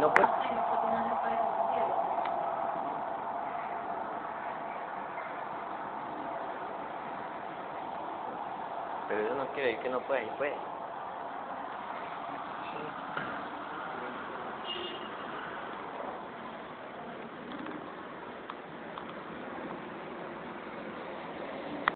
no se puede. Pero eso no quiere decir que no pueda puede.